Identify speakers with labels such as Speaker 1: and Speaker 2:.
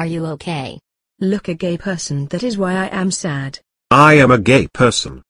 Speaker 1: Are you okay?
Speaker 2: Look a gay person that is why I am sad.
Speaker 3: I am a gay person.